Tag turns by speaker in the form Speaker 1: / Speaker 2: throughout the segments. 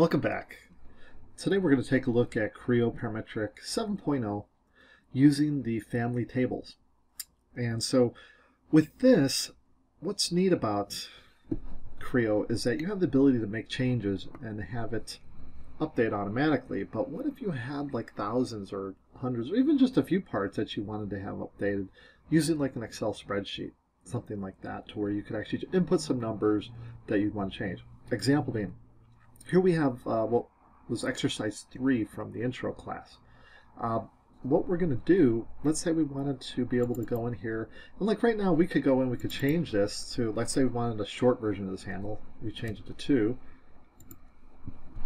Speaker 1: Welcome back. Today we're going to take a look at Creo Parametric 7.0 using the family tables. And so with this, what's neat about Creo is that you have the ability to make changes and have it update automatically. But what if you had like thousands or hundreds or even just a few parts that you wanted to have updated using like an Excel spreadsheet, something like that, to where you could actually input some numbers that you'd want to change. Example being, here we have uh, what was exercise three from the intro class. Uh, what we're going to do, let's say we wanted to be able to go in here, and like right now we could go in, we could change this to, let's say we wanted a short version of this handle, we change it to two,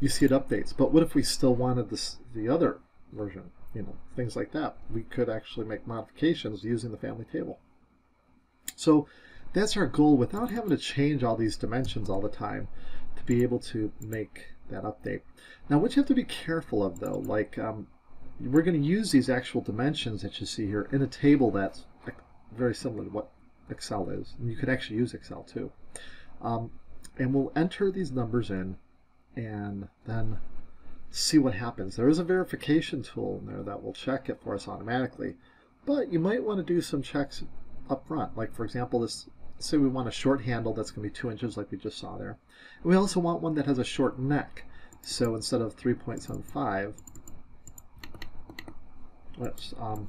Speaker 1: you see it updates. But what if we still wanted this the other version, you know, things like that. We could actually make modifications using the family table. So that's our goal without having to change all these dimensions all the time to be able to make that update. Now what you have to be careful of though, like um, we're going to use these actual dimensions that you see here in a table that's very similar to what Excel is. And you could actually use Excel too. Um, and we'll enter these numbers in and then see what happens. There is a verification tool in there that will check it for us automatically, but you might want to do some checks up front. Like for example, this say we want a short handle that's going to be two inches like we just saw there. We also want one that has a short neck. So instead of 3.75, let's um,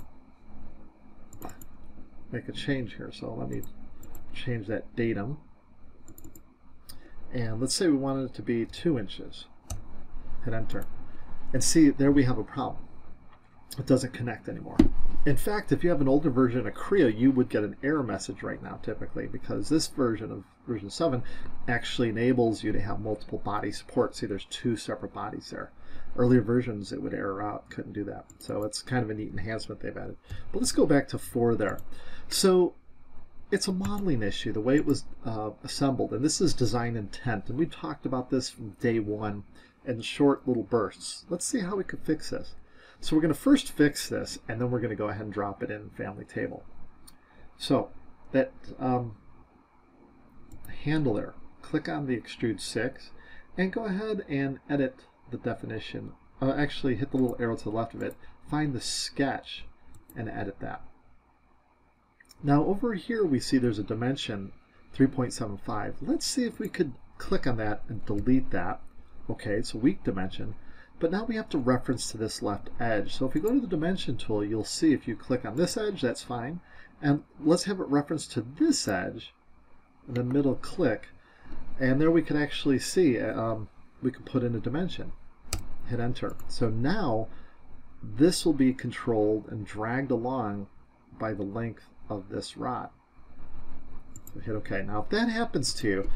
Speaker 1: make a change here. So let me change that datum. And let's say we wanted it to be two inches. Hit enter. And see, there we have a problem. It doesn't connect anymore. In fact, if you have an older version of Creo, you would get an error message right now typically because this version of version 7 actually enables you to have multiple body support. See, there's two separate bodies there. Earlier versions, it would error out, couldn't do that. So it's kind of a neat enhancement they've added. But let's go back to 4 there. So it's a modeling issue, the way it was uh, assembled. And this is design intent. And we talked about this from day one in short little bursts. Let's see how we could fix this. So we're going to first fix this, and then we're going to go ahead and drop it in family table. So that um, handle there, click on the extrude 6, and go ahead and edit the definition. Uh, actually, hit the little arrow to the left of it, find the sketch, and edit that. Now over here we see there's a dimension 3.75. Let's see if we could click on that and delete that. Okay, it's a weak dimension. But now we have to reference to this left edge. So if we go to the dimension tool, you'll see if you click on this edge, that's fine. And let's have it reference to this edge, and then middle click. And there we can actually see, um, we can put in a dimension. Hit enter. So now this will be controlled and dragged along by the length of this rod. So hit OK. Now if that happens to you,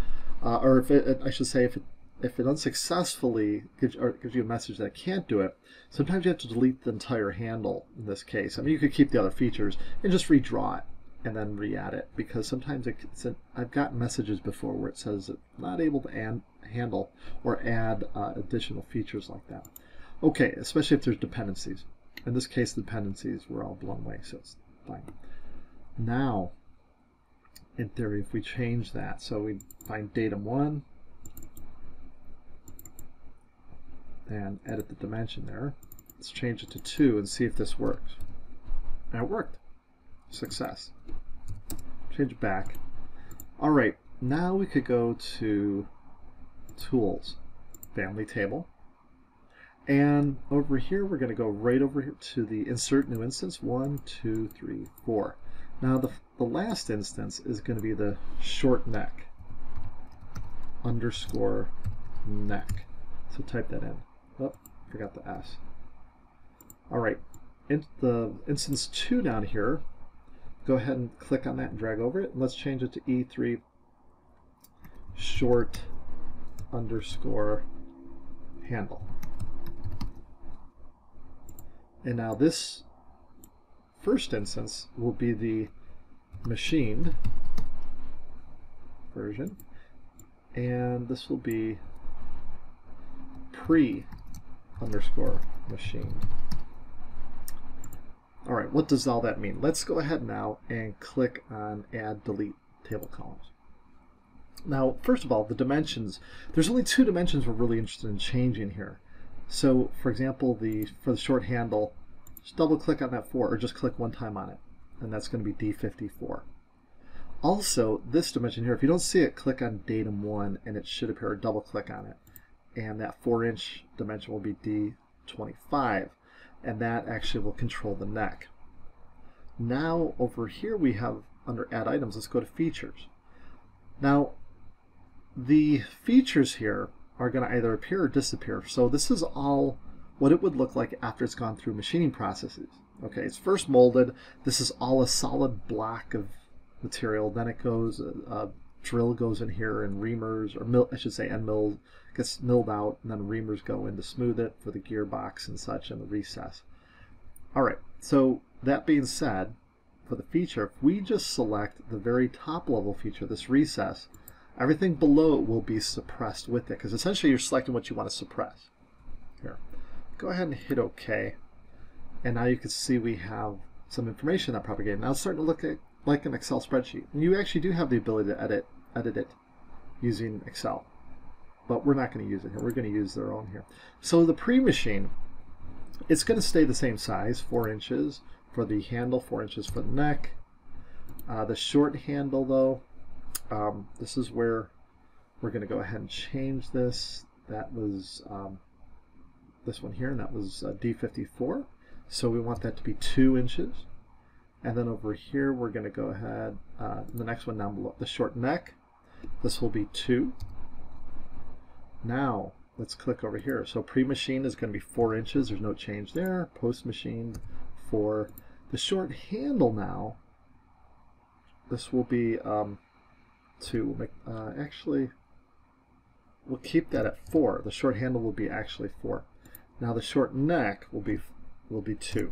Speaker 1: uh, or if it, I should say if it, if it unsuccessfully gives, gives, you a message that it can't do it, sometimes you have to delete the entire handle in this case. I mean, you could keep the other features and just redraw it and then re-add it because sometimes an, I've gotten messages before where it says it's not able to handle or add uh, additional features like that. Okay, especially if there's dependencies. In this case, the dependencies were all blown away, so it's fine. Now, in theory, if we change that, so we find datum1, and edit the dimension there. Let's change it to 2 and see if this works. Now it worked. Success. Change it back. All right, now we could go to Tools, Family Table. And over here, we're going to go right over here to the Insert New Instance. One, two, three, four. Now the, the last instance is going to be the short neck underscore neck. So type that in. Forgot the S. All right, in the instance 2 down here, go ahead and click on that and drag over it. And let's change it to E3 short underscore handle. And now this first instance will be the machined version and this will be pre underscore machine. All right, what does all that mean? Let's go ahead now and click on add delete table columns. Now, first of all, the dimensions, there's only two dimensions we're really interested in changing here. So, for example, the for the short handle, just double click on that 4 or just click one time on it, and that's going to be D54. Also, this dimension here, if you don't see it, click on datum 1 and it should appear, double click on it. And that 4 inch dimension will be D25, and that actually will control the neck. Now, over here we have, under add items, let's go to features. Now, the features here are going to either appear or disappear. So this is all what it would look like after it's gone through machining processes. Okay, it's first molded. This is all a solid block of material. Then it goes, a drill goes in here and reamers, or I should say, end mill gets milled out, and then reamers go in to smooth it for the gearbox and such and the recess. All right, so that being said, for the feature, if we just select the very top level feature, this recess, everything below it will be suppressed with it, because essentially you're selecting what you want to suppress. Here, go ahead and hit OK, and now you can see we have some information that propagated. Now it's starting to look at like an Excel spreadsheet. And you actually do have the ability to edit, edit it using Excel. But we're not going to use it here. We're going to use their own here. So the pre-machine, it's going to stay the same size, 4 inches for the handle, 4 inches for the neck. Uh, the short handle, though, um, this is where we're going to go ahead and change this. That was um, this one here, and that was uh, D54. So we want that to be 2 inches. And then over here, we're going to go ahead, uh, the next one down below, the short neck. This will be 2. Now, let's click over here. So pre-machine is going to be 4 inches. There's no change there. Post-machine, 4. The short handle now, this will be um, 2. Uh, actually, we'll keep that at 4. The short handle will be actually 4. Now the short neck will be will be 2.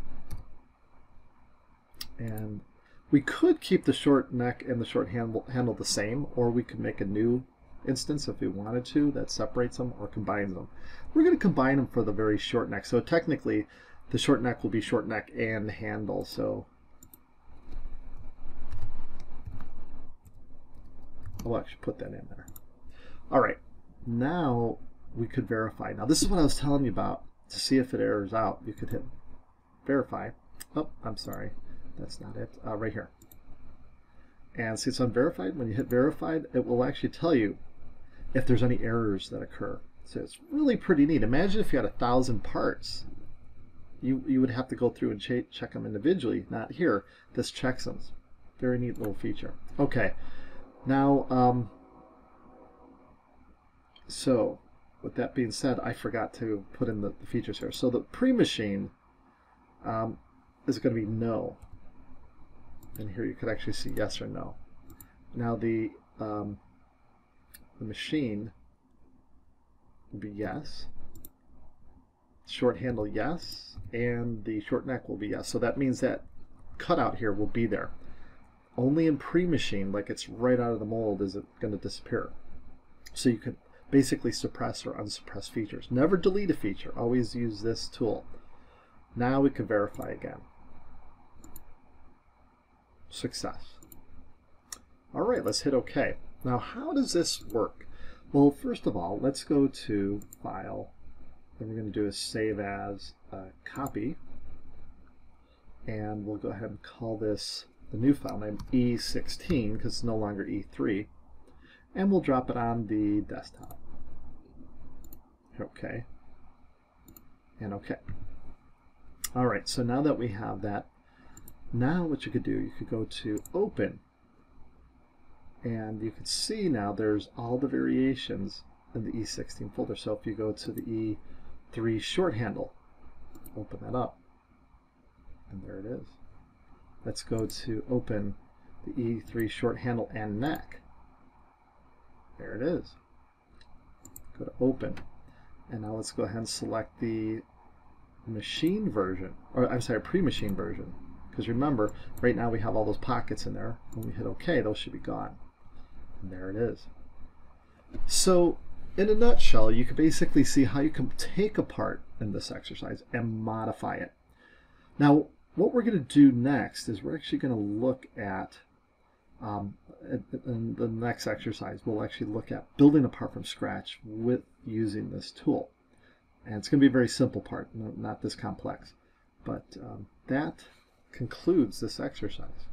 Speaker 1: And we could keep the short neck and the short handle, handle the same, or we could make a new instance if we wanted to that separates them or combines them. We're going to combine them for the very short neck. So technically, the short neck will be short neck and handle. So oh, I'll actually put that in there. All right, now we could verify. Now this is what I was telling you about to see if it errors out. You could hit verify. Oh, I'm sorry. That's not it. Uh, right here. And see it's unverified. When you hit verified, it will actually tell you if there's any errors that occur. So it's really pretty neat. Imagine if you had a thousand parts. You, you would have to go through and ch check them individually. Not here. This checks them. Very neat little feature. Okay. Now, um, so with that being said, I forgot to put in the, the features here. So the pre-machine um, is going to be no and here you could actually see yes or no. Now the um, the machine will be yes, short handle yes, and the short neck will be yes. So that means that cutout here will be there. Only in pre-machine, like it's right out of the mold, is it going to disappear. So you can basically suppress or unsuppress features. Never delete a feature. Always use this tool. Now we can verify again success. All right, let's hit OK. Now, how does this work? Well, first of all, let's go to File. Then we're going to do a Save As a Copy. And we'll go ahead and call this the new file name E16 because it's no longer E3. And we'll drop it on the desktop. OK. And OK. All right, so now that we have that now what you could do, you could go to open and you can see now there's all the variations in the E16 folder. So if you go to the E3 short handle, open that up and there it is. Let's go to open the E3 short handle and neck. There it is. Go to open and now let's go ahead and select the machine version, or I'm sorry, pre-machine version. Because remember, right now we have all those pockets in there. When we hit OK, those should be gone. And there it is. So in a nutshell, you can basically see how you can take a part in this exercise and modify it. Now, what we're going to do next is we're actually going to look at um, in- the next exercise, we'll actually look at building a part from scratch with using this tool. And it's going to be a very simple part, not this complex. But um, that concludes this exercise.